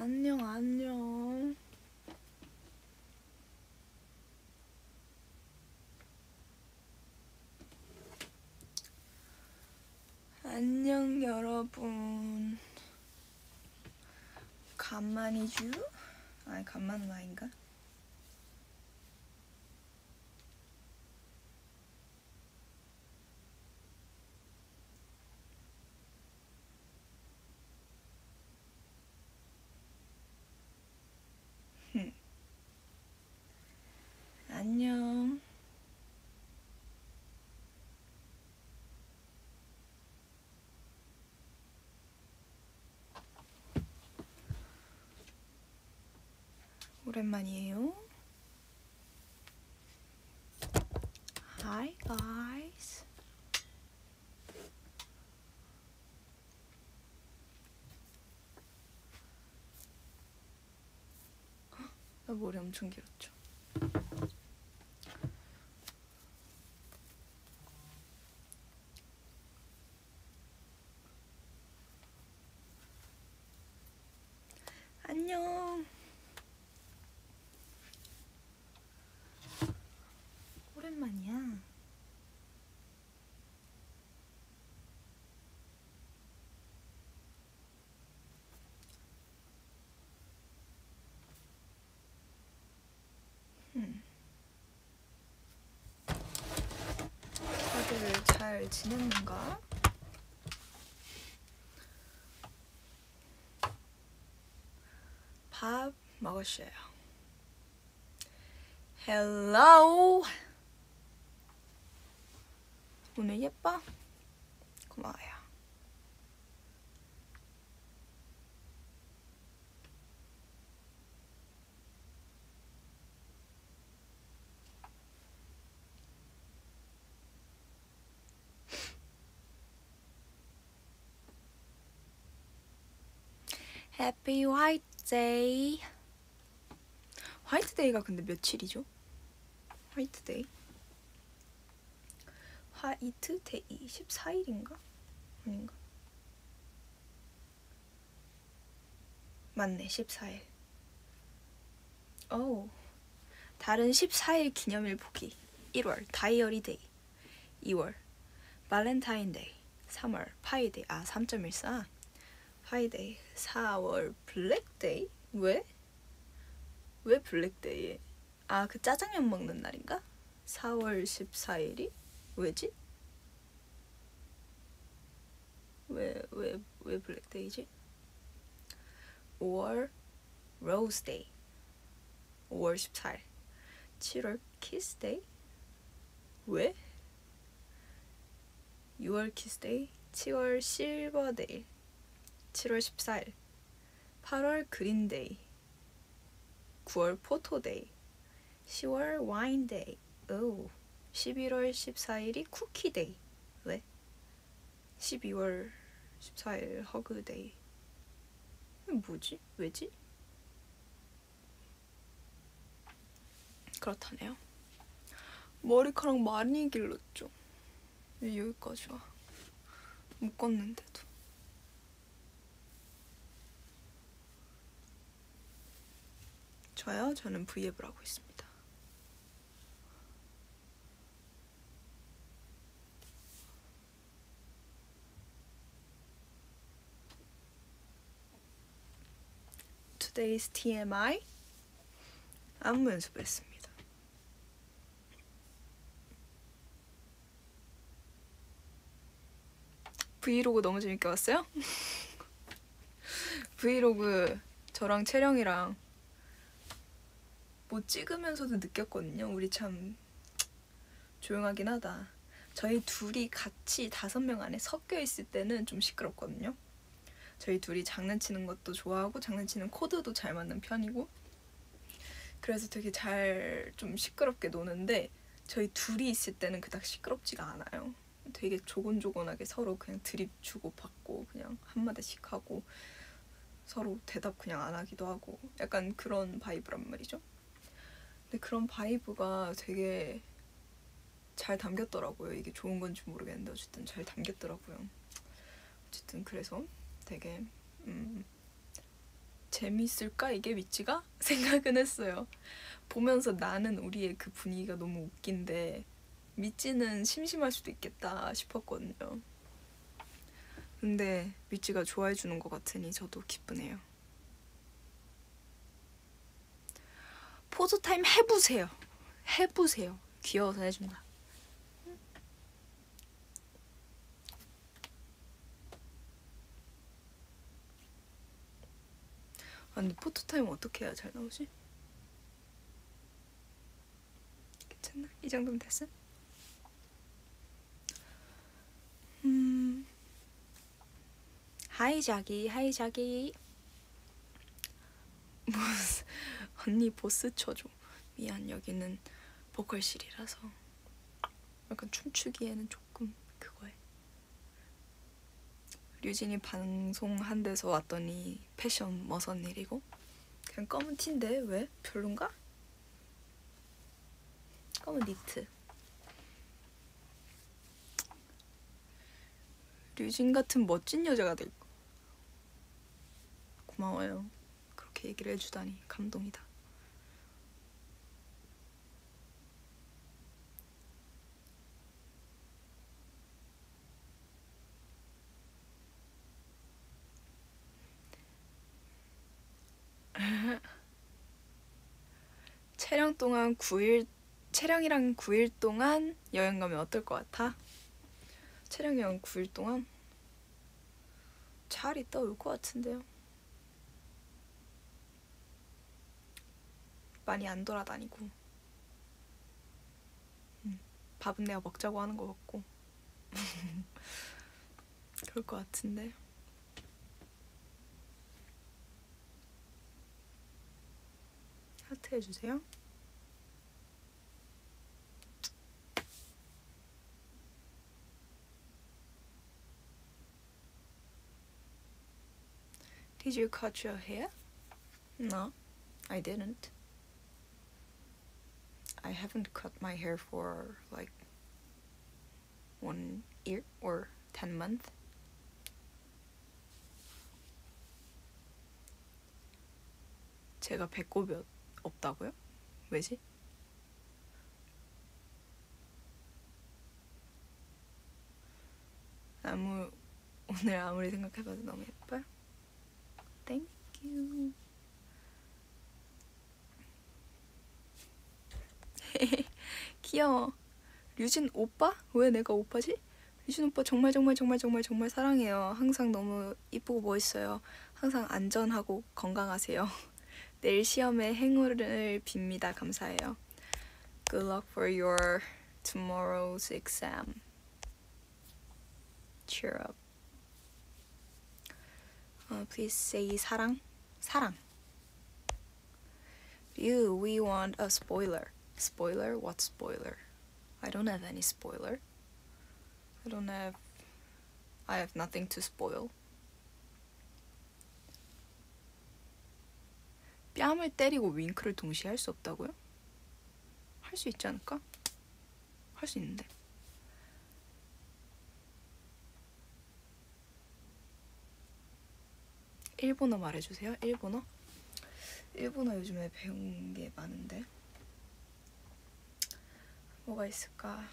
안녕 안녕 안녕 여러분 간만이쥬? 아니 간만은 아닌가? 안녕 오랜만이에요. Hi guys. 나 머리 엄청 길었죠. 안녕. 오랜만이야. 음. 다들 잘 지냈는가? 밥 먹었어요. 헬로우. 오늘 예뻐? 고마워요. Happy White Day. 화이트 데이가 근데 며칠이죠? 화이트 데이? 화이트 데이 14일인가? 아닌가? 맞네 14일 오 다른 14일 기념일 보기 1월 다이어리 데이 2월 발렌타인 데이 3월 파이데이 아3.14 파이데이 4월 블랙데이 왜? 왜 블랙데이에 아 그 짜장면 먹는 날인가? 4월 14일이 왜지? 왜, 왜, 왜 블랙데이지? 5월 로즈데이 5월 14일 7월 키스데이 왜? 6월 키스데이 7월 실버데이 7월 14일 8월 그린데이 9월 포토데이 10월 와인데이 오 11월 14일이 쿠키데이 왜? 12월 14일 허그데이 뭐지? 왜지? 그렇다네요 머리카락 많이 길렀죠 왜 여기까지 와 묶었는데도 저요? 저는 브이앱을 하고 있습니다 Today's TMI 안무 연습을 했습니다. 브이로그 너무 재밌게 봤어요? 브이로그 저랑 채령이랑 뭐 찍으면서도 느꼈거든요. 우리 참 조용하긴 하다. 저희 둘이 같이 다섯 명 안에 섞여 있을 때는 좀 시끄럽거든요. 저희 둘이 장난치는 것도 좋아하고 장난치는 코드도 잘 맞는 편이고 그래서 되게 잘 좀 시끄럽게 노는데 저희 둘이 있을 때는 그닥 시끄럽지가 않아요. 되게 조곤조곤하게 서로 그냥 드립 주고 받고 그냥 한마디씩 하고 서로 대답 그냥 안 하기도 하고 약간 그런 vibe란 말이죠. 근데 그런 vibe가 되게 잘 담겼더라고요. 이게 좋은 건지 모르겠는데 어쨌든 잘 담겼더라고요. 어쨌든 그래서 되게 음, 재밌을까 이게 미치가 생각은 했어요. 보면서 나는 우리의 그 분위기가 너무 웃긴데 미찌는 심심할 수도 있겠다 싶었거든요. 근데 미찌가 좋아해 주는 것 같으니 저도 기쁘네요. 포즈 타임 해보세요. 해보세요. 귀여워서 해준다. 아, 근데 포토 타임 어떻게 해야 잘 나오지? 괜찮나? 이 정도면 됐어? 음. Hi 자기, hi 자기. 무슨 언니 보스 춰줘. 미안 여기는 보컬실이라서 약간 춤추기에는 조금 그거에. 류진이 방송한 데서 왔더니 패션 머선 일이고 그냥 검은 티인데 왜? 별론가? 검은 니트 류진 같은 멋진 여자가 될 거. 고마워요. 그렇게 얘기를 해주다니 감동이다. 촬영 동안 9일 촬영이랑 9일 동안 여행 가면 어떨 것 같아? 촬영이랑 9일 동안 잘 있다 올 것 같은데요. 많이 안 돌아다니고 음, 밥은 내가 먹자고 하는 것 같고 그럴 것 같은데 하트 해주세요. Did you cut your hair? No, I didn't. I haven't cut my hair for like one year or 10 months. 제가 배꼽이 없- 없다고요? 왜지? 아무 오늘 아무리 생각해봐도 너무 예뻐요. Thank you. 귀여워. 류진 오빠? 왜 내가 오빠지? 류진 오빠 정말 정말 정말 정말 정말 사랑해요. 항상 너무 이쁘고 멋있어요. 항상 안전하고 건강하세요. 내일 시험에 행운을 빕니다. 감사해요. Good luck for your tomorrow's exam. Cheer up. Uh, please say 사랑. 사랑. You, we want a spoiler. Spoiler? What spoiler? I don't have any spoiler. I don't have. I have nothing to spoil. 뺨을 때리고 윙크를 동시에 할 수 없다고요? 할 수 있지 않을까? 할 수 있는데. 일본어 말해주세요. 일본어. 일본어 요즘에 배운 게 많은데. 뭐가 있을까?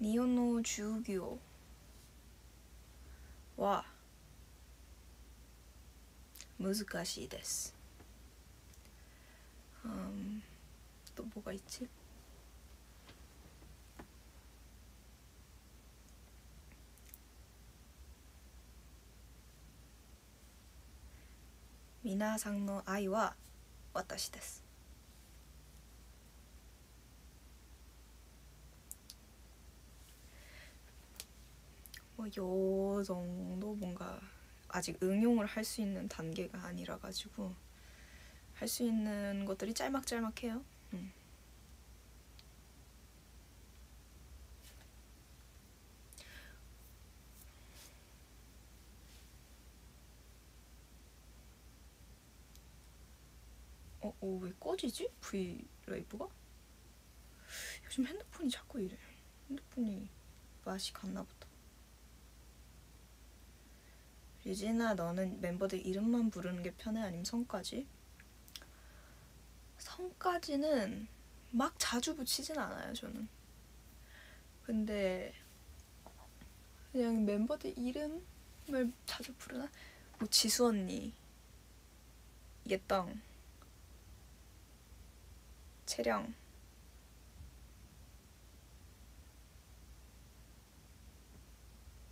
니오노 주규오 와 무즈카시 데스. 음, 또 뭐가 있지? 미나상の愛は私です。 뭐요 정도 뭔가 아직 응용을 할 수 있는 단계가 아니라 가지고 할 수 있는 것들이 짤막짤막해요. 음. 어, 어, 왜 꺼지지? 브이라이브가? 요즘 핸드폰이 자꾸 이래. 핸드폰이 맛이 갔나 보다. 유진아 너는 멤버들 이름만 부르는 게 편해 아니면 성까지? 성까지는 막 자주 붙이진 않아요 저는 근데 그냥 멤버들 이름을 자주 부르나? 뭐 지수 언니 예땅 채령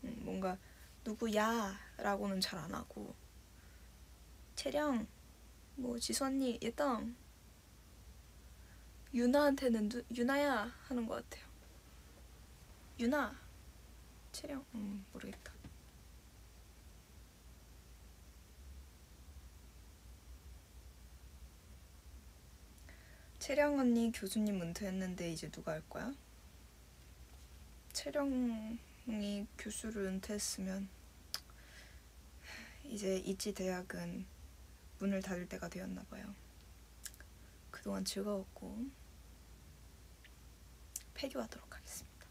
음, 뭔가 누구야 라고는 잘 안 하고 채령 뭐 지수 언니 예땅 유나한테는 누, 유나야 하는 것 같아요. 유나 채령 음, 모르겠다. 채령 언니 교수님 은퇴했는데 이제 누가 할 거야? 채령 이 교수를 은퇴했으면 이제 이지 대학은 문을 닫을 때가 되었나 봐요. 그동안 즐거웠고 폐교하도록 하겠습니다.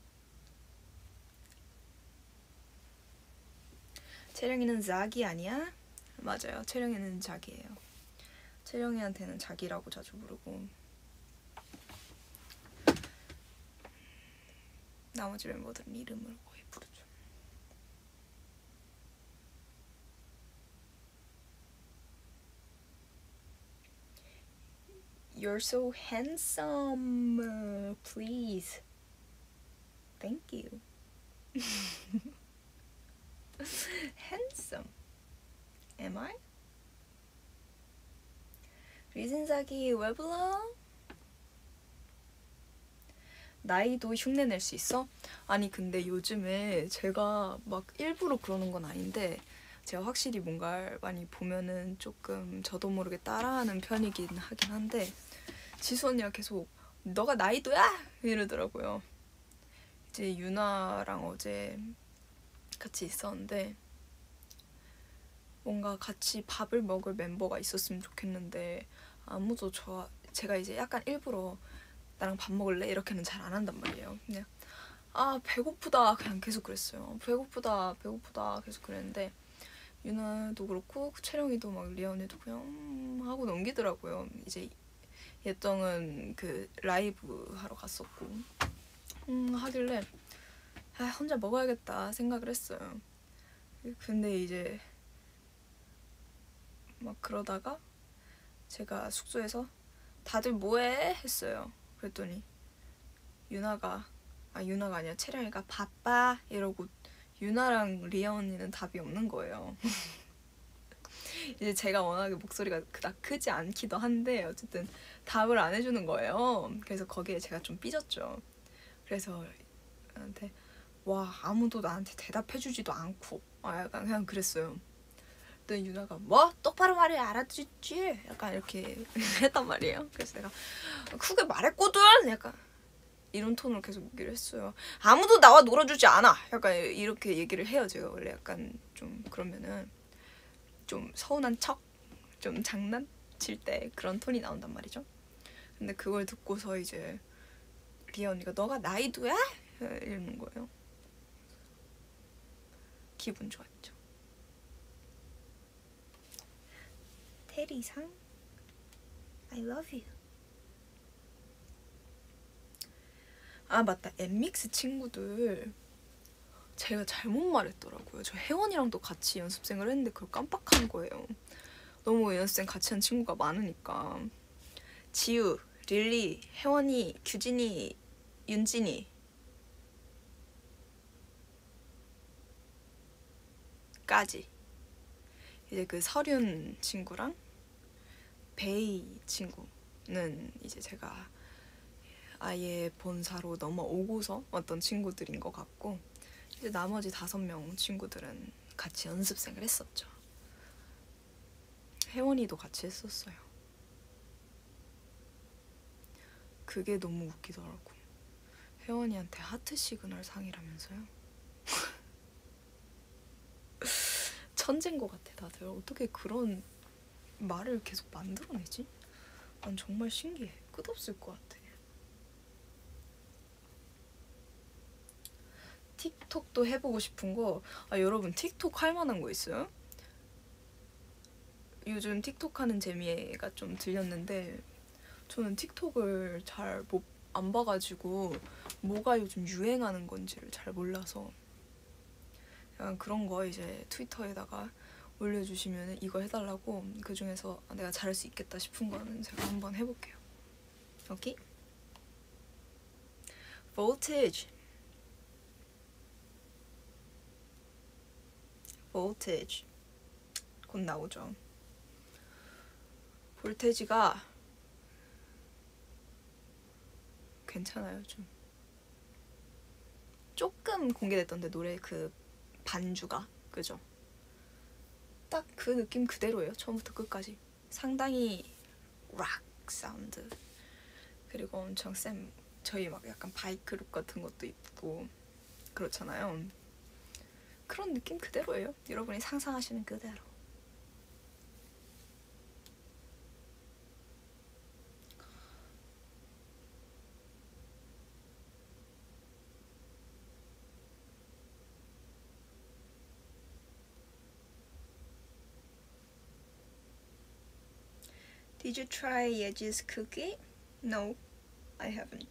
채령이는 자기 아니야? 맞아요. 채령이는 자기예요. 채령이한테는 자기라고 자주 부르고 나머지 멤버들은 이름을 거의 부르죠. You're so handsome. Please. Thank you. handsome. Am I? 리진사기 왜 불러? 나이도 흉내 낼 수 있어? 아니 근데 요즘에 제가 막 일부러 그러는 건 아닌데 제가 확실히 뭔가를 많이 보면은 조금 저도 모르게 따라하는 편이긴 하긴 한데 지수 언니가 계속 너가 나이도야 이러더라고요. 이제 유나랑 어제 같이 있었는데 뭔가 같이 밥을 먹을 멤버가 있었으면 좋겠는데 아무도 저 제가 이제 약간 일부러 나랑 밥 먹을래 이렇게는 잘 안 한단 말이에요. 그냥 아 배고프다 그냥 계속 그랬어요. 배고프다 배고프다 계속 그랬는데 유나도 그렇고 채령이도 막 리언이도 그냥 음 하고 넘기더라고요. 이제 예정은 그 라이브 하러 갔었고 음 하길래 아 혼자 먹어야겠다 생각을 했어요. 근데 이제 막 그러다가 제가 숙소에서 다들 뭐해 했어요. 그랬더니 유나가 아 유나가 아니라 채령이가 바빠 이러고 유나랑 리아 언니는 답이 없는 거예요. 이제 제가 워낙에 목소리가 그닥 크지 않기도 한데 어쨌든 답을 안 해주는 거예요. 그래서 거기에 제가 좀 삐졌죠. 그래서 나한테 와 아무도 나한테 대답해주지도 않고 아 약간 그냥 그랬어요. 그랬더니 유나가 뭐 똑바로 말해 알아듣지? 약간 이렇게 했단 말이에요. 그래서 내가 크게 말했거든. 약간 이런 톤으로 계속 얘기를 했어요. 아무도 나와 놀아주지 않아. 약간 이렇게 얘기를 해요. 제가 원래 약간 좀 그러면은 좀 서운한 척, 좀 장난칠 때 그런 톤이 나온단 말이죠. 근데 그걸 듣고서 이제 리아 언니가 너가 나이도야? 이러는 거예요. 기분 좋았죠. 테리상 I love you. 아 맞다 엠믹스 친구들 제가 잘못 말했더라고요. 저 혜원이랑도 같이 연습생을 했는데 그걸 깜빡한 거예요. 너무 연습생 같이 한 친구가 많으니까 지우, 릴리, 혜원이, 규진이, 윤진이 까지 이제 그 서륜 친구랑 베이 친구는 이제 제가 아예 본사로 넘어오고서 왔던 친구들인 것 같고 이제 나머지 다섯 명 친구들은 같이 연습생을 했었죠. 혜원이도 같이 했었어요. 그게 너무 웃기더라고. 혜원이한테 하트 시그널 상이라면서요? 천재인 것 같아 다들. 어떻게 그런 말을 계속 만들어내지? 난 정말 신기해. 끝없을 것 같아. 틱톡도 해보고 싶은 거. 아 여러분 틱톡 할 만한 거 있어요? 요즘 틱톡 하는 재미가 좀 들렸는데 저는 틱톡을 잘못안 봐가지고 뭐가 요즘 유행하는 건지를 잘 몰라서 약간 그런 거 이제 트위터에다가 올려주시면 이거 해달라고 그 중에서 내가 잘할 수 있겠다 싶은 거는 제가 한번 해볼게요. 오케이? voltage voltage 곧 나오죠. 볼테지가 괜찮아요 좀. 조금 공개됐던데 노래 그 반주가 그죠? 딱 그 느낌 그대로예요 처음부터 끝까지 상당히 락 사운드 그리고 엄청 쌤 저희 막 약간 바이크 룩 같은 것도 있고 그렇잖아요 그런 느낌 그대로예요 여러분이 상상하시는 그대로 Did you try Yeji's cookie? No, I haven't.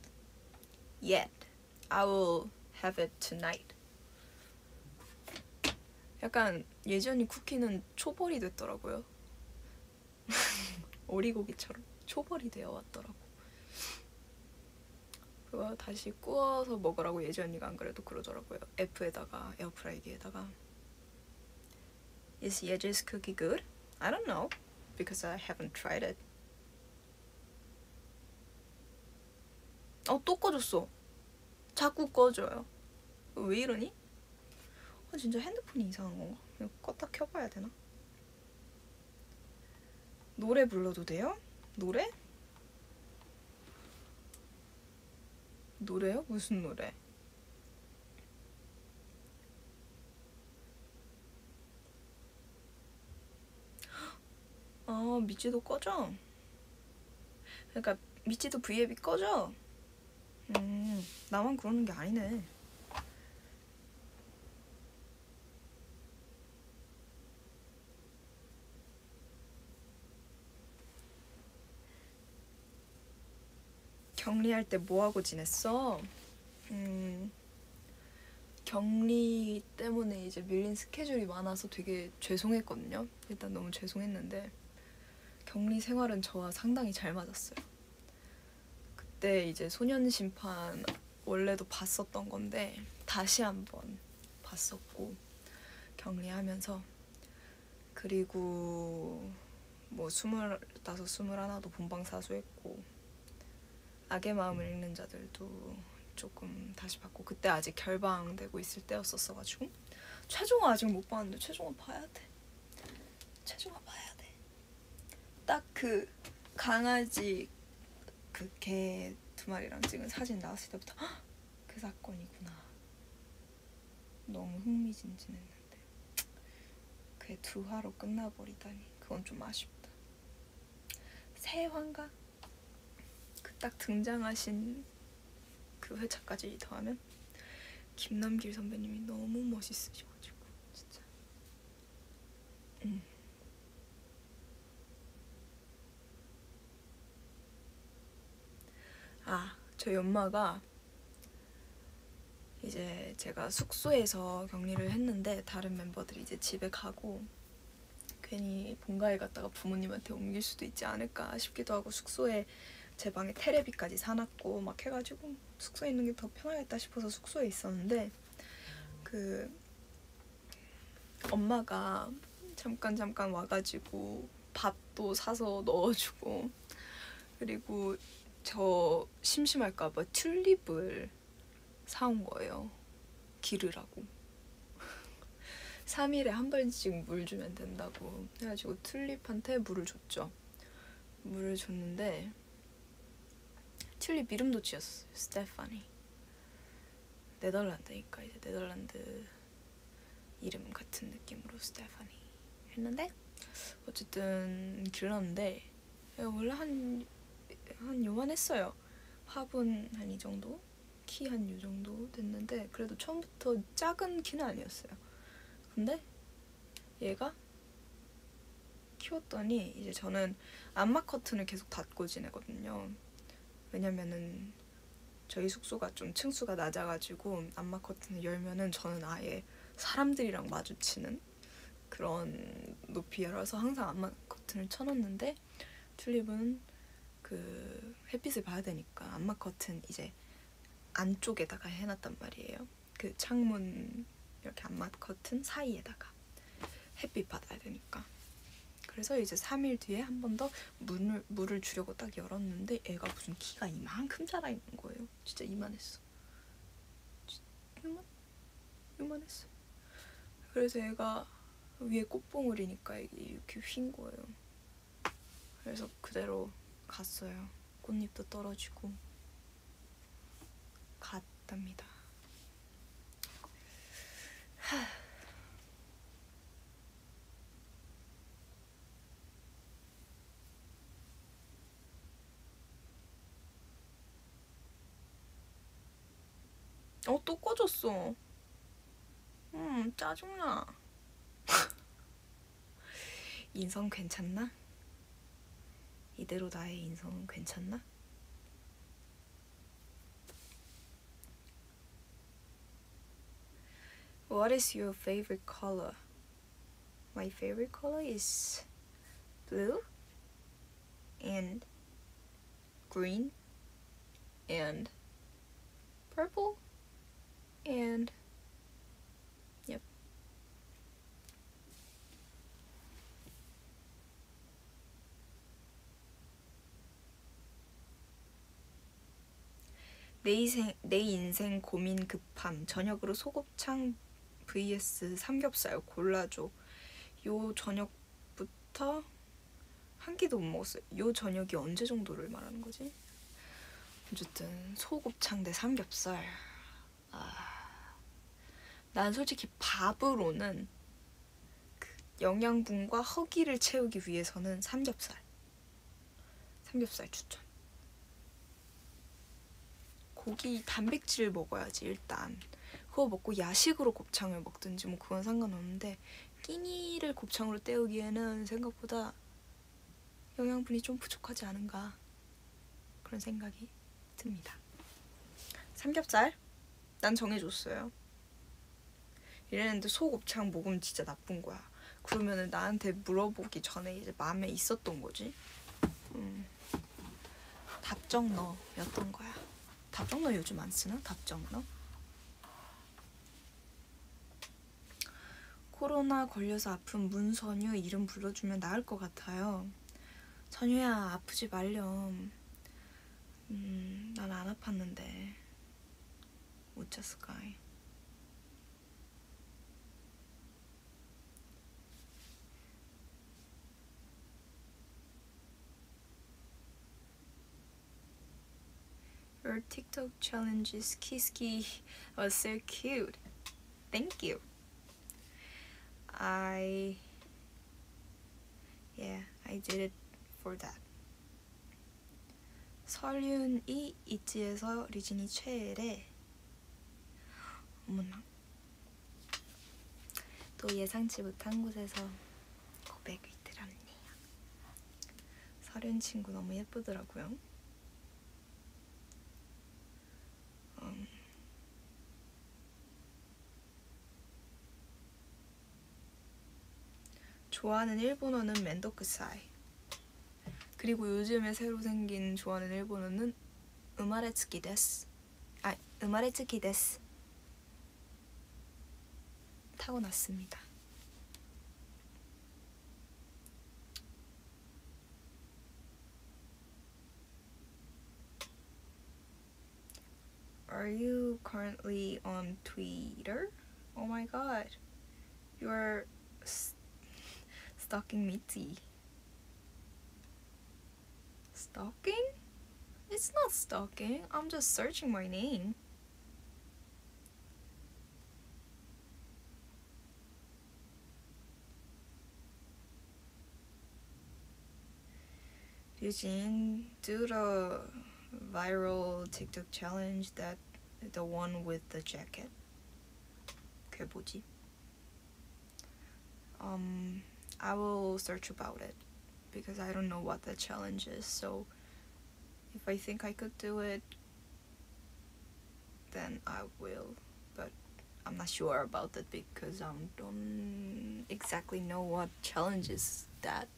Yet. I will have it tonight. 약간 언니 쿠키는 초벌이 됐더라고요. 오리고기처럼 초벌이 되어 왔더라고. 그거 다시 구워서 먹으라고 예지 언니가 안 그래도 그러더라고요. F에다가 에어프라이기에다가. Is Yeji's cookie good? I don't know. because I haven't tried it. 어, 또 꺼졌어. 자꾸 꺼져요. 왜 이러니? 아, 진짜 핸드폰이 이상한 건가? 이거 껐다 켜봐야 되나? 노래 불러도 돼요? 노래? 노래요? 무슨 노래? 아 미찌도 꺼져. 그러니까 미찌도 V앱이 꺼져. 음 나만 그러는 게 아니네. 격리할 때 뭐 하고 지냈어? 음 격리 때문에 이제 밀린 스케줄이 많아서 되게 죄송했거든요. 일단 너무 죄송했는데 격리 생활은 저와 상당히 잘 맞았어요. 그때 이제 소년 심판 원래도 봤었던 건데 다시 한번 봤었고 격리하면서 그리고 뭐 스물다섯 스물하나도 본방 사수했고 악의 마음을 읽는 자들도 조금 다시 봤고 그때 아직 결방되고 있을 때였었어가지고 최종화 아직 못 봤는데 최종화 봐야 돼. 최종화 봐야 돼. 딱 그 강아지 그 개 두 마리랑 찍은 사진 나왔을 때부터 "헉, 그 사건이구나. 너무 흥미진진했는데 그게 두 화로 끝나버리다니 그건 좀 아쉽다. 세 화인가? 그 딱 등장하신 그 회차까지 더하면 김남길 선배님이 너무 멋있으셔가지고 진짜. 음. 아, 저희 엄마가 이제 제가 숙소에서 격리를 했는데 다른 멤버들이 이제 집에 가고 괜히 본가에 갔다가 부모님한테 옮길 수도 있지 않을까 싶기도 하고 숙소에 제 방에 테레비까지 사놨고 막 해가지고 숙소에 있는 게 더 편하겠다 싶어서 숙소에 있었는데 그 엄마가 잠깐 잠깐 와가지고 밥도 사서 넣어주고 그리고 저 심심할까봐 튤립을 사온 거예요. 기르라고. 3일에 한 번씩 물 주면 된다고 해가지고 튤립한테 물을 줬죠. 물을 줬는데 튤립 이름도 지었어요. 스테파니. 네덜란드니까 이제 네덜란드 이름 같은 느낌으로 스테파니 했는데 어쨌든 길렀는데 원래 한 한 요만 했어요. 화분 한 이 정도, 키 한 요 정도 됐는데 그래도 처음부터 작은 키는 아니었어요. 근데 얘가 키웠더니 이제 저는 암막 커튼을 계속 닫고 지내거든요. 왜냐면은 저희 숙소가 좀 층수가 낮아가지고 암막 커튼을 열면은 저는 아예 사람들이랑 마주치는 그런 높이라서 항상 암막 커튼을 쳐놓는데 튤립은 그 햇빛을 봐야 되니까 암막 커튼 이제 안쪽에다가 해놨단 말이에요. 그 창문 이렇게 암막 커튼 사이에다가 햇빛 받아야 되니까. 그래서 이제 3일 뒤에 한 번더 문을 물을 주려고 딱 열었는데 애가 무슨 키가 이만큼 자라 있는 거예요. 진짜 이만했어. 이만 이만했어. 그래서 애가 위에 꽃봉오리니까 이게 이렇게 휜 거예요. 그래서 그대로 갔어요. 꽃잎도 떨어지고 갔답니다. 어, 또 꺼졌어. 음, 짜증나. 인성 괜찮나? 이대로 나의 인성은 괜찮나? What is your favorite color? My favorite color is blue and green and purple and yep. 내 인생, 내 인생 고민 급함. 저녁으로 소곱창 vs 삼겹살 골라줘. 요 저녁부터 한 끼도 못 먹었어요. 요 저녁이 언제 정도를 말하는 거지? 어쨌든 소곱창 대 삼겹살. 아, 난 솔직히 밥으로는 그 영양분과 허기를 채우기 위해서는 삼겹살. 삼겹살 추천. 고기 단백질 먹어야지 일단. 그거 먹고 야식으로 곱창을 먹든지 뭐 그건 상관없는데 끼니를 곱창으로 때우기에는 생각보다 영양분이 좀 부족하지 않은가? 그런 생각이 듭니다. 삼겹살? 난 정해줬어요. 이랬는데 소곱창 먹으면 진짜 나쁜 거야. 그러면은 나한테 물어보기 전에 이제 마음에 있었던 거지. 음. 답정너였던 거야. 답정너 요즘 안 쓰나? 답정너? 코로나 걸려서 아픈 문선유 이름 불러주면 나을 것 같아요. 선유야 아프지 말렴. 음, 난 안 아팠는데 어쩌을까 Your TikTok challenges Kiski was so cute. Thank you. I yeah, I did it for that. 설윤이 있지에서 리진이 최애래. 어머나. 또 예상치 못한 곳에서 고백을 들었네요. 설윤 친구 너무 예쁘더라고요. 음. 좋아하는 일본어는 멘도크사이. 그리고 요즘에 새로 생긴 좋아하는 일본어는 우마레츠키 데스. 아, 우마레츠키 데스. 타고났습니다. Are you currently on Twitter? Oh my god. You're st stalking Mitzi. Stalking? It's not stalking. I'm just searching my name. Eugene, do the viral TikTok challenge that the one with the jacket. 그게 뭐지? Um, I will search about it because I don't know what the challenge is. So if I think I could do it, then I will. But I'm not sure about it because I don't exactly know what challenge is that.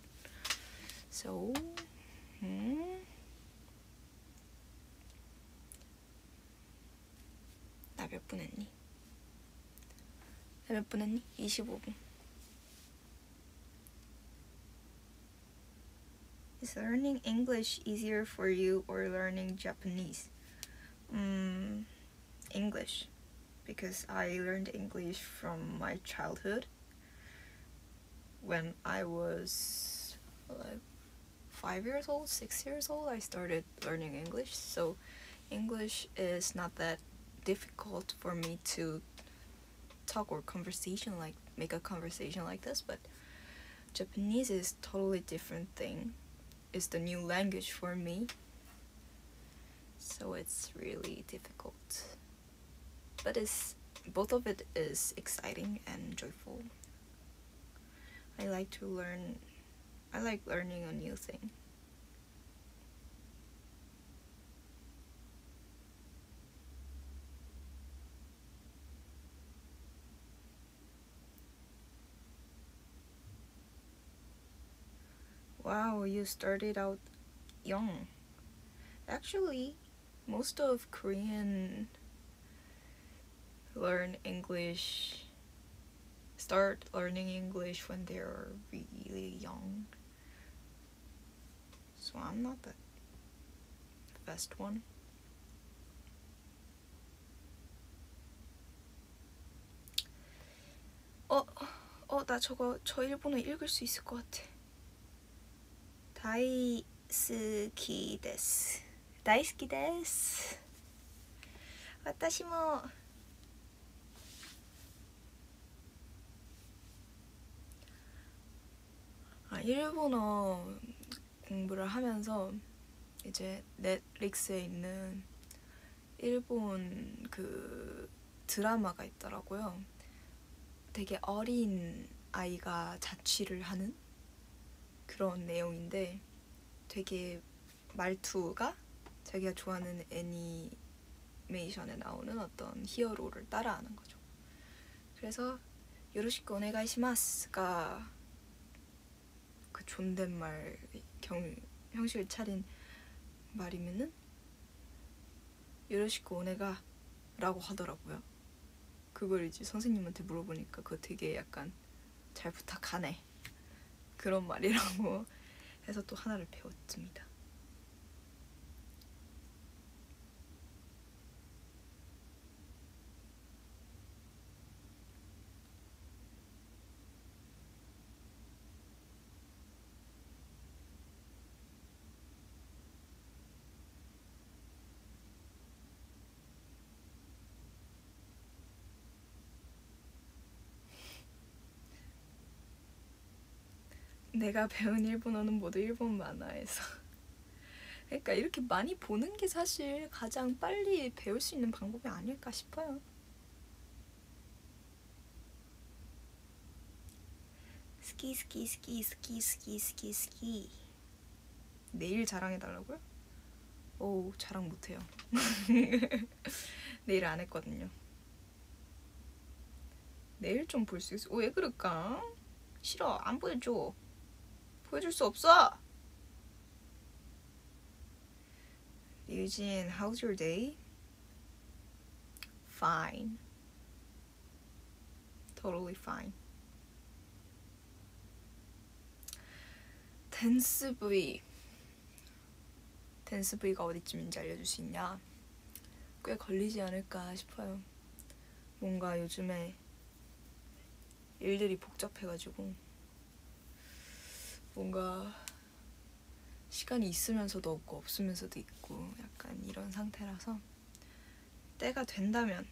So, hmm. 나 몇 분 했니? 나 몇 분 했니? 25분. Is learning English easier for you or learning Japanese? Mm, English. Because I learned English from my childhood. When I was like five years old, six years old, I started learning English. So English is not that difficult for me to talk or conversation like make a conversation like this, but Japanese is totally different thing. It's the new language for me. So it's really difficult. But it's both of it is exciting and joyful. I like to learn I like learning a new thing. Wow, you started out young. Actually, most of Korean learn English start learning English when they're really young. So I'm not the best one. 어, 어, 나 저거 저 일본어 읽을 수 있을 것 같아. 大好きです. 大好きです. 私も 아, 일본어 공부를 하면서 이제 넷플릭스에 있는 일본 그 드라마가 있더라고요. 되게 어린 아이가 자취를 하는 그런 내용인데 되게 말투가 자기가 좋아하는 애니메이션에 나오는 어떤 히어로를 따라하는 거죠. 그래서 요로시코 오네가이시마스가 그 존댓말 경 형식을 차린 말이면은 요로시코 오네가 라고 하더라고요. 그걸 이제 선생님한테 물어보니까 그거 되게 약간 잘 부탁하네. 그런 말이라고 해서 또 하나를 배웠습니다. 내가 배운 일본어는 모두 일본 만화에서. 그러니까 이렇게 많이 보는 게 사실 가장 빨리 배울 수 있는 방법이 아닐까 싶어요. 스키 스키 스키 스키 스키 스키 스키 내일 자랑해 달라고요? 오 자랑 못해요. 네일 안 했거든요. 내일 좀 볼 수 있어. 어, 왜 그럴까? 싫어 안 보여줘. 보여줄 수 없어. Eugene, how's your day? Fine. Totally fine. 댄스 부위. 댄스 부위가 어디쯤인지 알려줄 수 있냐? 꽤 걸리지 않을까 싶어요. 뭔가 요즘에 일들이 복잡해가지고 뭔가 시간이 있으면서도 없고 없으면서도 있고 약간 이런 상태라서 때가 된다면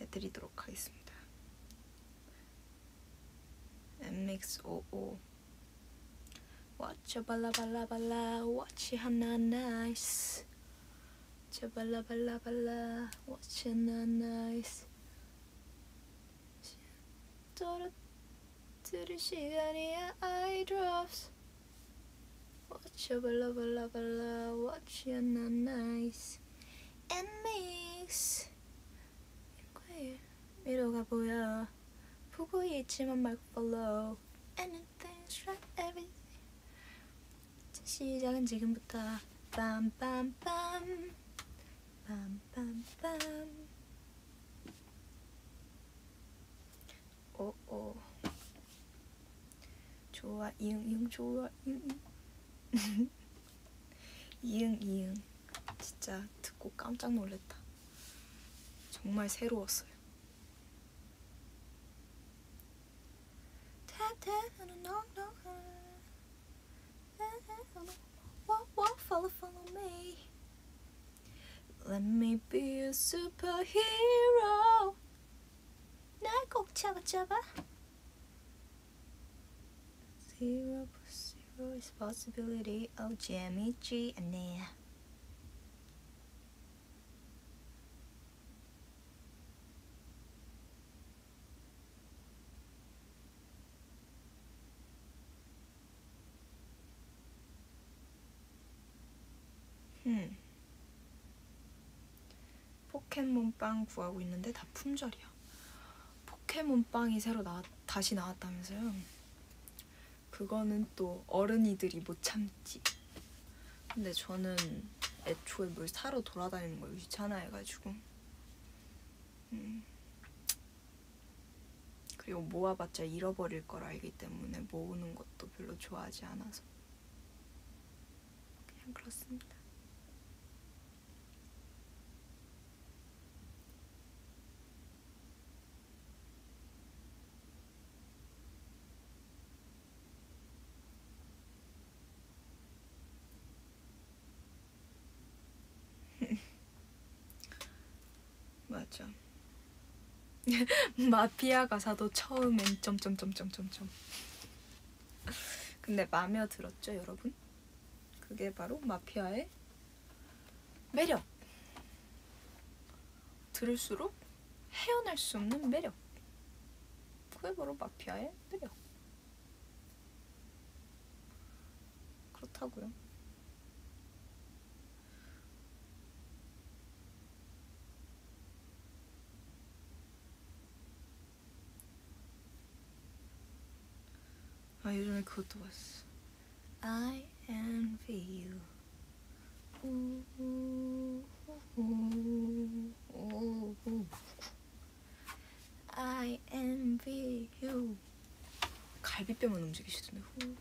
해드리도록 하겠습니다. MX55 Watch 발라 발라 발라 Watch 하나 nice 발라 발라 발라 Watch 하나 nice 또르 들을 시간이야 eye drops Watch your blah blah blah Watch your not nice And mix 과일 미로가 보여 보고 있지만 말고 follow Anything's right everything 시작은 지금부터 빰빰빰 빰빰빰 오오 좋아 이응 이응 좋아 이응 이응 이응 진짜 듣고 깜짝 놀랐다 정말 새로웠어요. Let me be a superhero. 날 꼭 잡아 잡아. Zero zero is possibility of 재미지 않네. 음. 포켓몬빵 구하고 있는데 다 품절이야. 포켓몬빵이 새로 나 다시 나왔다면서요? 그거는 또 어른이들이 못 참지. 근데 저는 애초에 뭘 사러 돌아다니는 걸 귀찮아해가지고. 음. 그리고 모아봤자 잃어버릴 걸 알기 때문에 모으는 것도 별로 좋아하지 않아서. 그냥 그렇습니다. 맞아. 마피아 가사도 처음엔 점점점점점점. 근데 마음에 들었죠, 여러분? 그게 바로 마피아의 매력. 들을수록 헤어날 수 없는 매력. 그게 바로 마피아의 매력. 그렇다고요. 아 요즘에 그것도 봤어. I envy you. 우, 우, 우. I envy you. 갈비뼈만 움직이시던데. 후.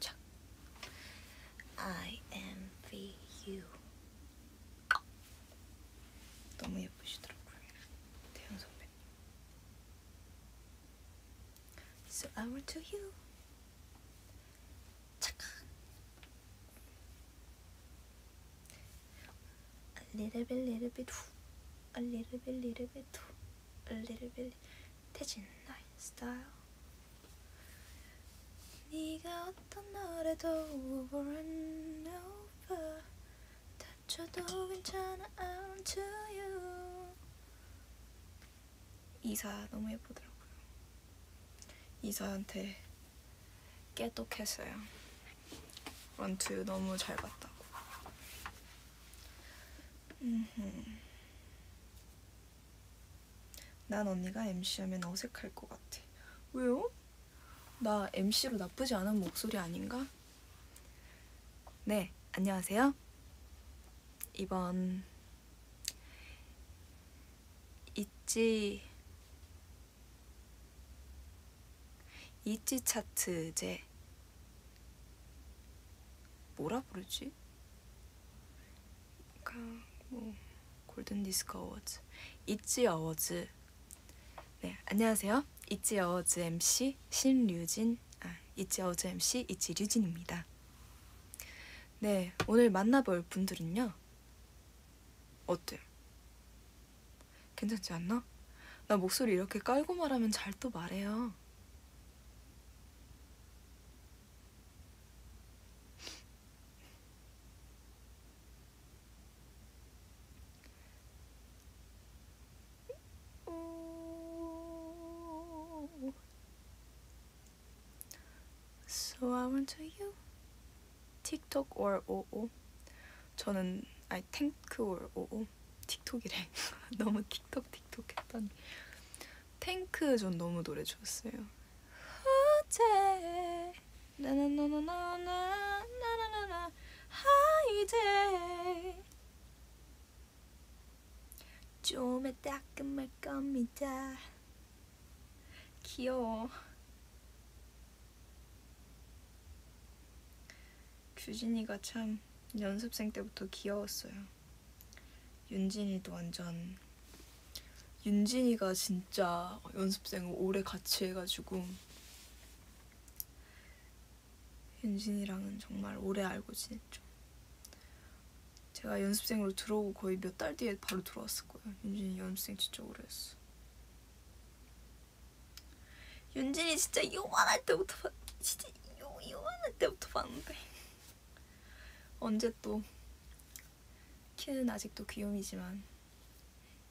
착. I envy you. 너무 예쁘시더라고요. 대현 선배님. So I went to you. 착각. A little bit, little bit, 후. a little bit, little bit, 후. a little bit. 태진 나의 스타일. 네가 어떤 노래도 over and over. 다쳐도 괜찮아, I'm to you. 이사 너무 예쁘더라고요. 이사한테 깨똑했어요. 원투 너무 잘 봤다고. 난 언니가 MC하면 어색할 것 같아. 왜요? 나 MC로 나쁘지 않은 목소리 아닌가? 네, 안녕하세요. 이번 있지 있지 차트제 뭐라 부르지? 그러니까 뭐 골든 디스크 어워즈 있지 어워즈 네 안녕하세요 있지 어워즈 MC 신류진 아 있지 어워즈 MC 있지 류진입니다 네 오늘 만나볼 분들은요 어때요? 괜찮지 않나? 나 목소리 이렇게 깔고 말하면 잘 또 말해요 So I want to you. 틱톡 or 오오. 저는 아니 탱크 or 오오. 틱톡이래. 너무 틱톡 틱톡 했더니 탱크 전 너무 노래 좋았어요. 어제 나나나나나나나나나 하이데 좀 이따 끝말 겁니다. 귀여워. 규진이가 참 연습생 때부터 귀여웠어요. 윤진이도 완전 윤진이가 진짜 연습생을 오래 같이 해가지고 윤진이랑은 정말 오래 알고 지냈죠. 제가 연습생으로 들어오고 거의 몇 달 뒤에 바로 들어왔을 거예요. 윤진이 연습생 진짜 오래 했어. 윤진이 진짜 요만할 때부터 봤, 진짜 요, 요만할 때부터 봤는데 언제 또? 키는 아직도 귀요미지만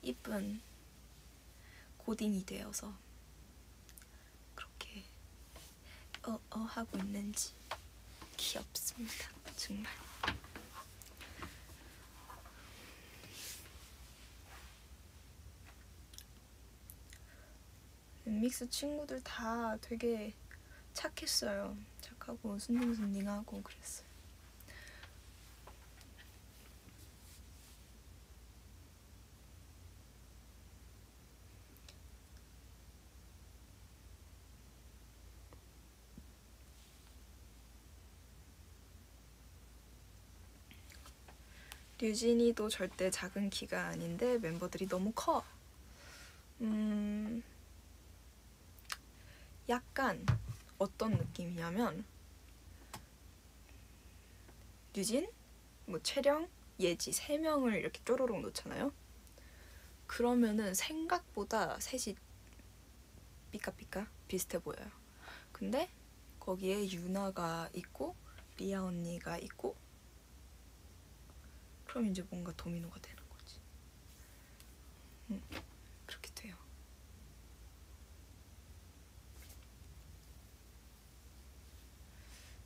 이쁜 고딩이 되어서 그렇게 어어 하고 있는지 귀엽습니다 정말. 믹스 친구들 다 되게 착했어요. 착하고 순딩순딩하고 그랬어요 류진이도 절대 작은 키가 아닌데 멤버들이 너무 커. 음, 약간 어떤 느낌이냐면 류진, 뭐 채령, 예지 세 명을 이렇게 쪼로록 놓잖아요. 그러면은 생각보다 셋이 삐까삐까 비슷해 보여요. 근데 거기에 유나가 있고 리아 언니가 있고 그럼 이제 뭔가 도미노가 되는 거지. 음, 그렇게 돼요.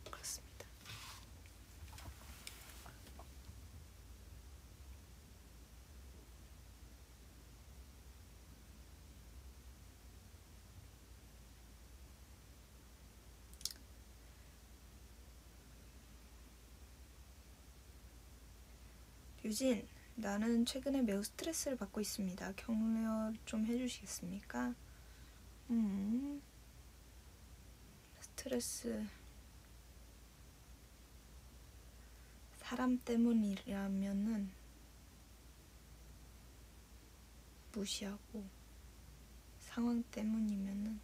그렇습니다. 유진, 나는 최근에 매우 스트레스를 받고 있습니다. 격려 좀 해주시겠습니까? 음, 스트레스. 사람 때문이라면은 무시하고 상황 때문이면은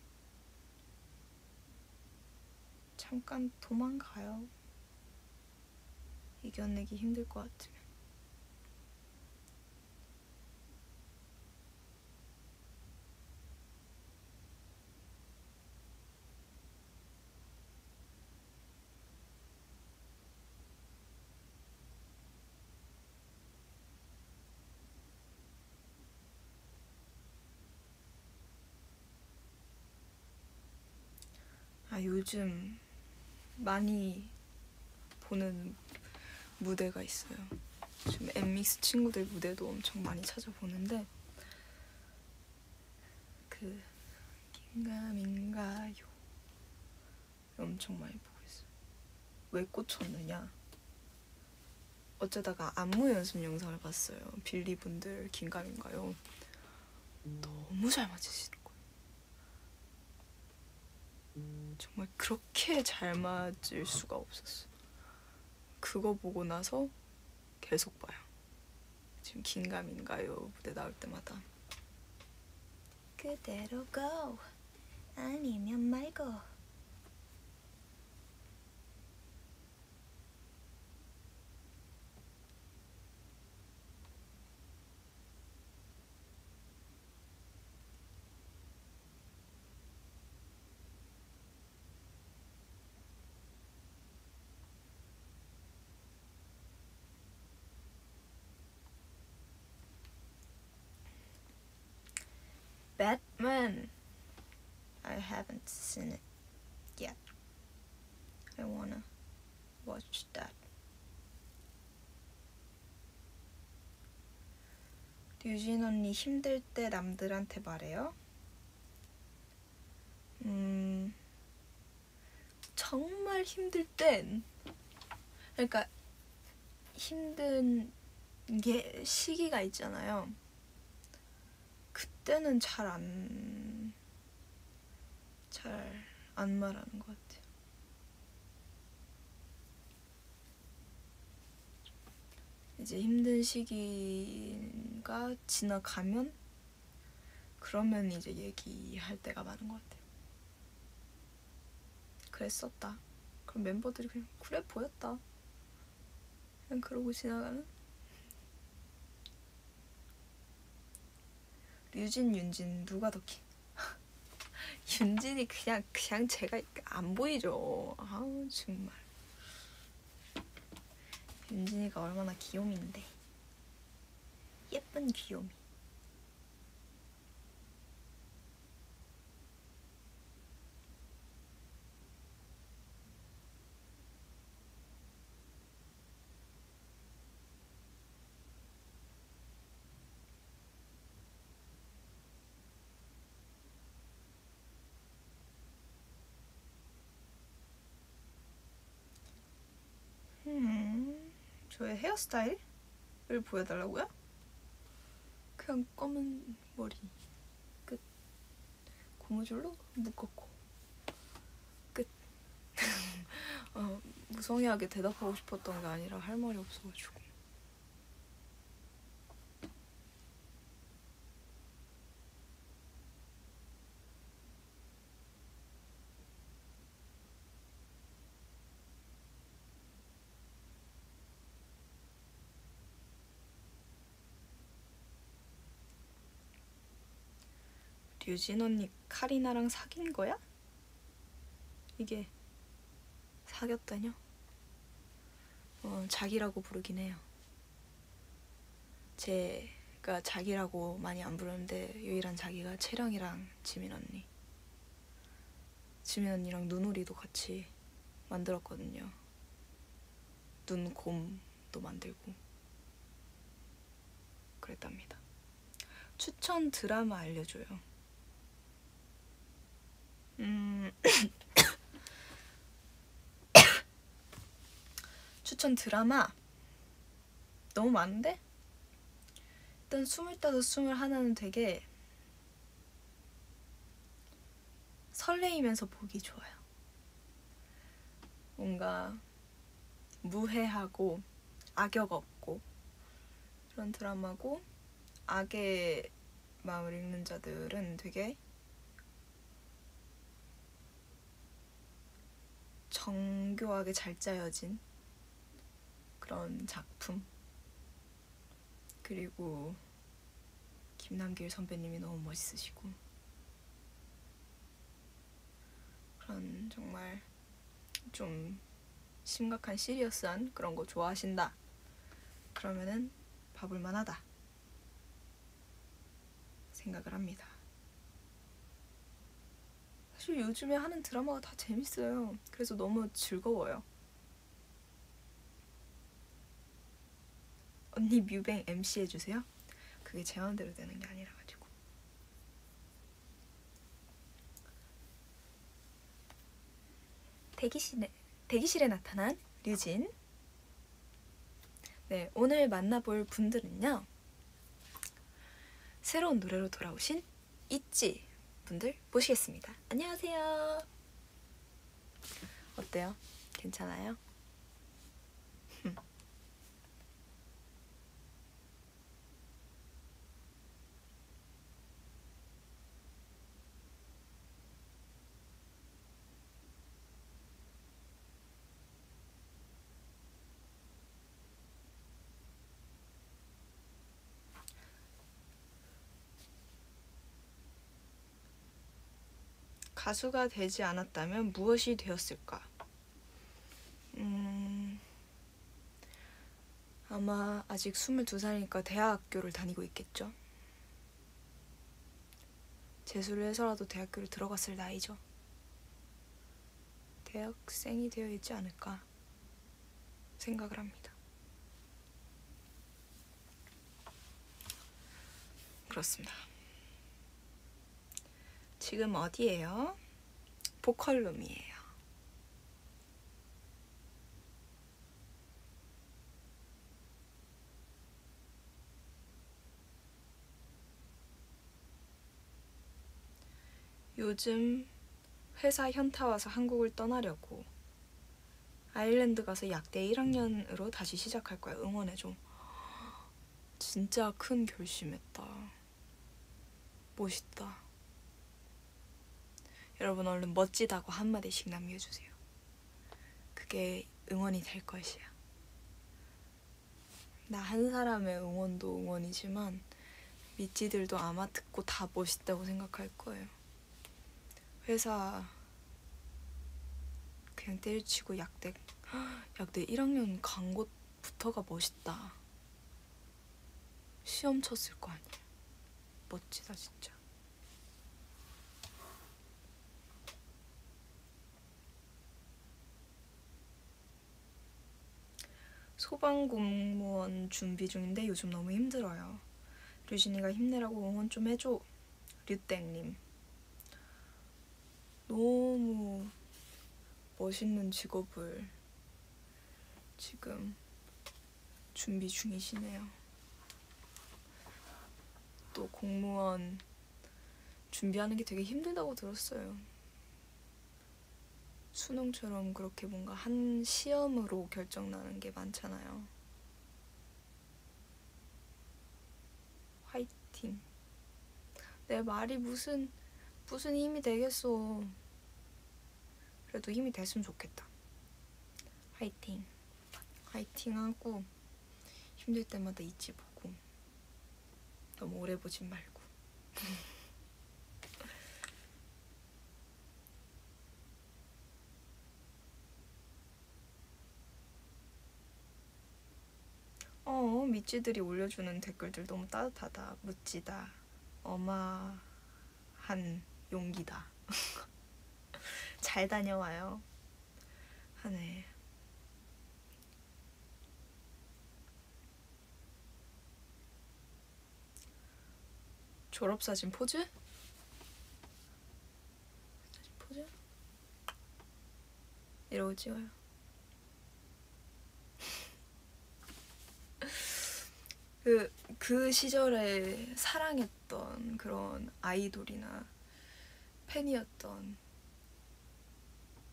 잠깐 도망가요. 이겨내기 힘들 것 같으면. 요즘 많이 보는 무대가 있어요. 지금 엠믹스 친구들 무대도 엄청 많이 찾아보는데 그 긴가민가요 엄청 많이 보고 있어요. 왜 꽂혔느냐? 어쩌다가 안무 연습 영상을 봤어요. 빌리 분들 긴가민가요. 너무 잘 거예요. 정말 그렇게 잘 맞을 수가 없었어. 그거 보고 나서 계속 봐요. 지금 긴가민가요 무대 나올 때마다 그대로 go 아니면 말고 Batman I haven't seen it yet I wanna watch that. 유진 언니 힘들 때 남들한테 말해요? 음, 정말 힘들 땐, 그러니까 힘든 게 시기가 있잖아요. 그때는 잘 안, 잘 안 말하는 것 같아요. 이제 힘든 시기가 지나가면 그러면 이제 얘기할 때가 많은 것 같아요. 그랬었다. 그럼 멤버들이 그냥 그래 보였다. 그냥 그러고 지나가는. 류진, 윤진 누가 더 키? 윤진이 그냥 그냥 제가 안 보이죠. 아우 정말. 윤진이가 얼마나 귀요미인데 예쁜 귀요미 음, 저의 헤어스타일을 보여달라고요? 그냥 검은 머리 끝. 고무줄로 묶었고 끝. 어, 무성의하게 대답하고 싶었던 게 아니라 할 말이 없어가지고 류진 언니 카리나랑 사귄 거야? 이게 사귀었다뇨? 어, 자기라고 부르긴 해요. 제가 자기라고 많이 안 부르는데 유일한 자기가 채령이랑 지민 언니. 지민 언니랑 눈오리도 같이 만들었거든요. 눈곰도 만들고 그랬답니다. 추천 드라마 알려줘요. 음. 추천 드라마 너무 많은데 일단 스물다섯 스물하나는 되게 설레이면서 보기 좋아요. 뭔가 무해하고 악역 없고 그런 드라마고 악의 마음을 읽는 자들은 되게 정교하게 잘 짜여진 그런 작품. 그리고 김남길 선배님이 너무 멋있으시고 그런 정말 좀 심각한 시리어스한 그런 거 좋아하신다. 그러면은 봐볼 만하다. 생각을 합니다. 사실 요즘에 하는 드라마가 다 재밌어요. 그래서 너무 즐거워요. 언니 뮤뱅 MC 해주세요. 그게 제 마음대로 되는 게 아니라 가지고. 대기실에 대기실에 나타난 류진. 네, 오늘 만나볼 분들은요. 새로운 노래로 돌아오신 있지 분들 모시겠습니다. 안녕하세요. 어때요? 괜찮아요? 가수가 되지 않았다면 무엇이 되었을까? 음, 아마 아직 22살이니까 대학교를 다니고 있겠죠. 재수를 해서라도 대학교를 들어갔을 나이죠. 대학생이 되어 있지 않을까 생각을 합니다. 그렇습니다. 지금 어디예요? 보컬룸이에요. 요즘 회사 현타 와서 한국을 떠나려고 아일랜드 가서 약대 1학년으로 다시 시작할 거야. 응원해줘. 진짜 큰 결심했다. 멋있다. 여러분 얼른 멋지다고 한마디씩 남겨주세요. 그게 응원이 될 것이야. 나 한 사람의 응원도 응원이지만 미찌들도 아마 듣고 다 멋있다고 생각할 거예요. 회사 그냥 때려치고 약대 약대 1학년 간 곳부터가 멋있다. 시험 쳤을 거 아니야. 멋지다 진짜. 소방공무원 준비 중인데 요즘 너무 힘들어요. 류진이가 힘내라고 응원 좀 해줘. 류땡님. 너무 멋있는 직업을 지금 준비 중이시네요. 또 공무원 준비하는 게 되게 힘들다고 들었어요. 수능처럼 그렇게 뭔가 한 시험으로 결정나는 게 많잖아요. 화이팅. 내 말이 무슨 무슨 힘이 되겠어. 그래도 힘이 됐으면 좋겠다. 화이팅. 화이팅하고 힘들 때마다 잊지 보고 너무 오래 보진 말고. 어, 미찌들이 올려주는 댓글들 너무 따뜻하다. 멋지다. 어마한 용기다. 잘 다녀와요. 하네. 졸업사진 포즈? 사진 포즈? 이러고 찍어요. 그, 그 시절에 사랑했던 그런 아이돌이나 팬이었던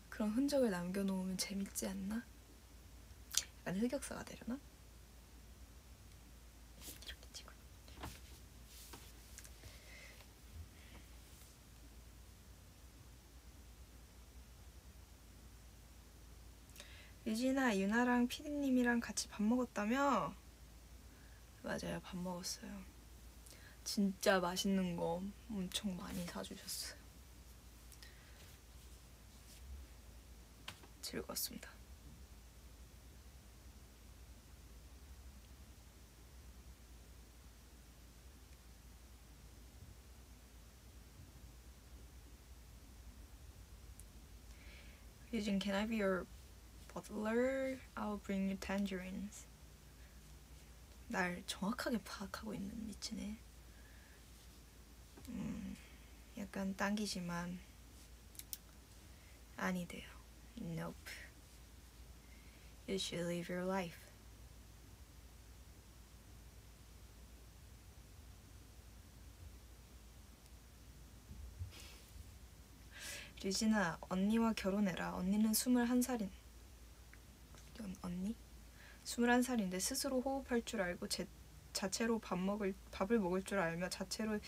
그런 흔적을 남겨놓으면 재밌지 않나? 약간 흑역사가 되려나? 이렇게 찍어. 유진아, 유나랑 피디님이랑 같이 밥 먹었다며? 맞아요, 밥 먹었어요. 진짜 맛있는 거 엄청 많이 사주셨어요. 즐거웠습니다. 유진, can I be your butler? I'll bring you tangerines. 날 정확하게 파악하고 있는 미치네. 음, 약간 당기지만 아니돼요. Nope. You should live your life. 류진아, 언니와 결혼해라. 언니는 21살인. 언니? 21살인데 스스로 호흡할 줄 알고 제, 자체로 밥 먹을 밥을 먹을 줄 알며 자체로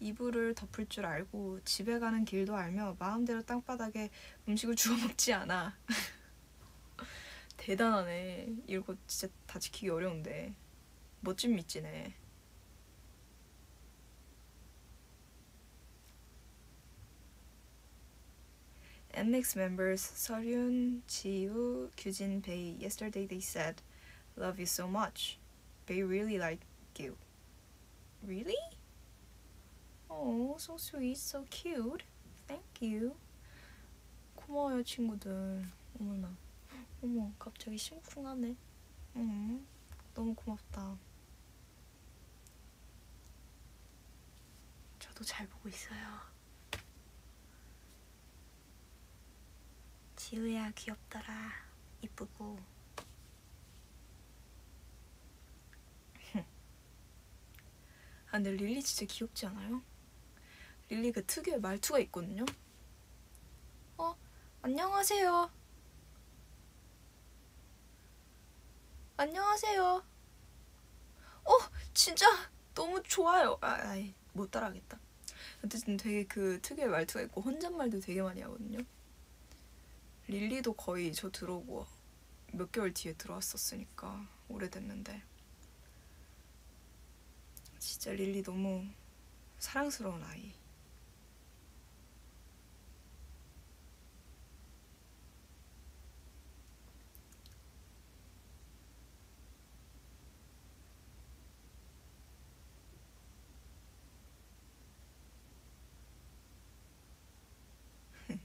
이불을 덮을 줄 알고 집에 가는 길도 알며 마음대로 땅바닥에 음식을 주워 먹지 않아. 대단하네. 이거 진짜 다 지키기 어려운데. 멋진 미찌네. NMAX members 서륜, 지우, 규진, 베이. Yesterday they said, "Love you so much." They really like you. Really? Oh, so sweet, so cute. Thank you. 고마워요 친구들. 어머나. 어머 갑자기 심쿵하네. 응. 너무 고맙다. 저도 잘 보고 있어요. 지우야 귀엽더라. 이쁘고. 아 근데 릴리 진짜 귀엽지 않아요? 릴리 그 특유의 말투가 있거든요. 어 안녕하세요. 안녕하세요. 어 진짜 너무 좋아요. 아, 아이 못 따라하겠다. 어쨌든 되게 그 특유의 말투가 있고 혼잣말도 되게 많이 하거든요. 릴리도 거의 저 들어오고 몇 개월 뒤에 들어왔었으니까 오래됐는데 진짜 릴리 너무 사랑스러운 아이.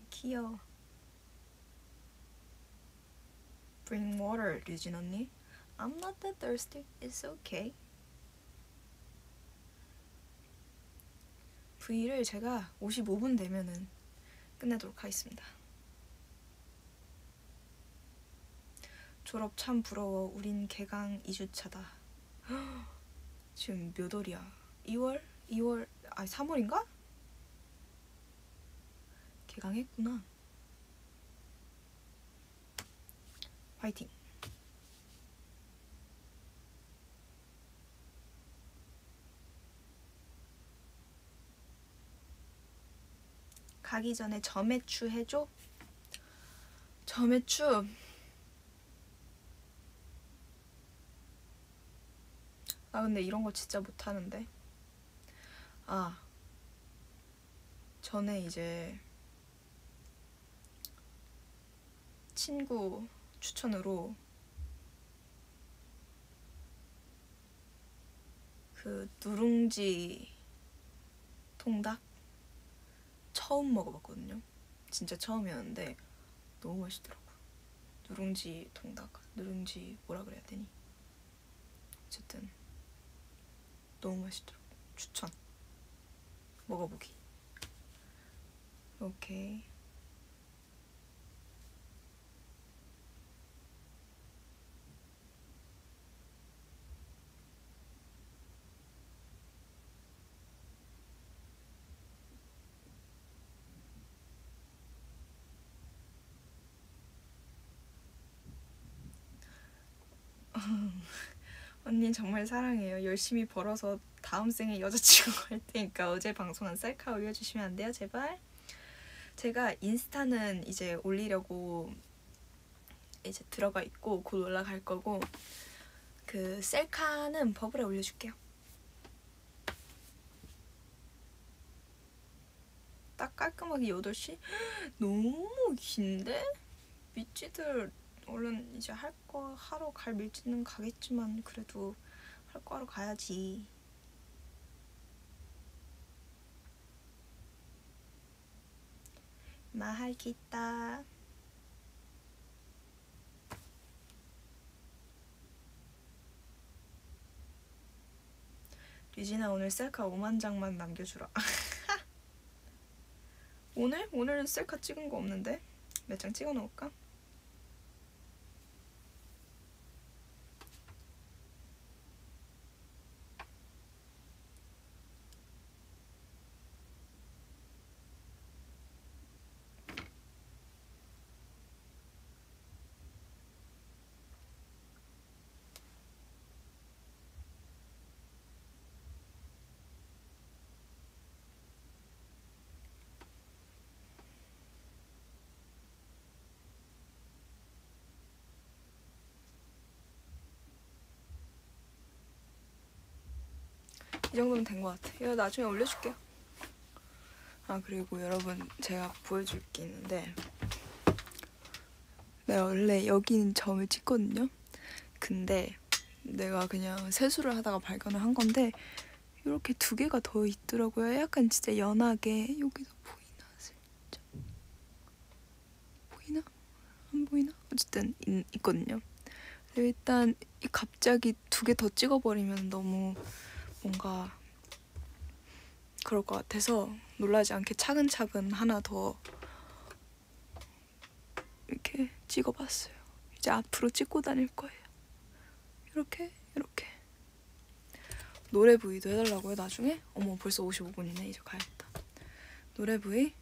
귀여워. Bring water, 류진 언니. I'm not that thirsty. It's okay. V를 제가 55분 되면은 끝내도록 하겠습니다. 졸업 참 부러워. 우린 개강 2주차다. 지금 몇 월이야? 2월? 2월? 아 3월인가? 개강했구나. 화이팅. 가기 전에 점액추 해줘. 점액추. 아 근데 이런 거 진짜 못하는데. 아 전에 이제 친구 추천으로 그 누룽지 통닭 처음 먹어봤거든요. 진짜 처음이었는데 너무 맛있더라고. 누룽지 통닭, 누룽지 뭐라 그래야 되니? 어쨌든 너무 맛있더라고. 추천. 먹어보기. 오케이. 언니 정말 사랑해요. 열심히 벌어서 다음 생에 여자친구 할 테니까 어제 방송한 셀카 올려주시면 안 돼요, 제발. 제가 인스타는 이제 올리려고 이제 들어가 있고 곧 올라갈 거고 그 셀카는 버블에 올려줄게요. 딱 깔끔하게 8시? 너무 긴데? 미치들 얼른 이제 할 거 하러 갈 밀지는 가겠지만 그래도 할 거 하러 가야지. 마할 기다. 류진아 오늘 셀카 5만 장만 남겨주라. 오늘? 오늘은 셀카 찍은 거 없는데? 몇 장 찍어 놓을까? 정도면 된 것 같아. 이거 나중에 올려줄게요. 아 그리고 여러분 제가 보여줄 게 있는데 내가 원래 여기는 점을 찍거든요. 근데 내가 그냥 세수를 하다가 발견을 한 건데 이렇게 두 개가 더 있더라고요. 약간 진짜 연하게 여기서 보이나 살짝 보이나? 안 보이나? 어쨌든 있, 있거든요. 근데 일단 이 갑자기 두 개 더 찍어버리면 너무 뭔가 그럴 것 같아서 놀라지 않게 차근차근 하나 더 이렇게 찍어봤어요. 이제 앞으로 찍고 다닐 거예요. 이렇게 이렇게 노래 부위도 해달라고요 나중에? 어머 벌써 55분이네 이제 가야겠다. 노래 부위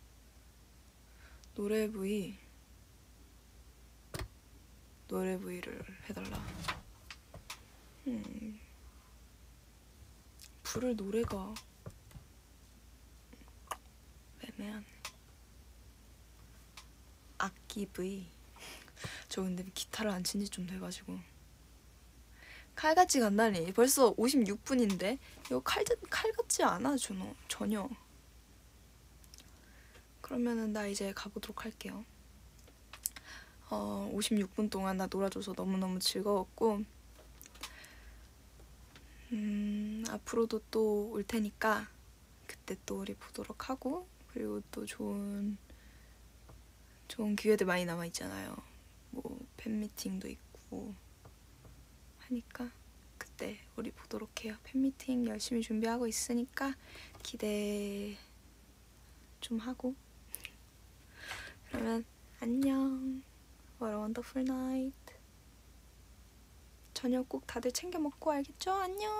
노래 부위 노래 부위를 해달라. 음. 부를 노래가 애매한. 악기 부위. 저 근데 기타를 안 친 지 좀 돼가지고. 칼 같지가 않다니. 벌써 56분인데? 이거 칼, 칼 같지 않아 준호? 전혀. 그러면은 나 이제 가보도록 할게요. 어 56분 동안 나 놀아줘서 너무너무 즐거웠고 음 앞으로도 또 올 테니까 그때 또 우리 보도록 하고 그리고 또 좋은 좋은 기회들 많이 남아 있잖아요 뭐 팬미팅도 있고 하니까 그때 우리 보도록 해요. 팬미팅 열심히 준비하고 있으니까 기대 좀 하고 그러면 안녕. What a wonderful night. 저녁 꼭 다들 챙겨 먹고 알겠죠? 안녕.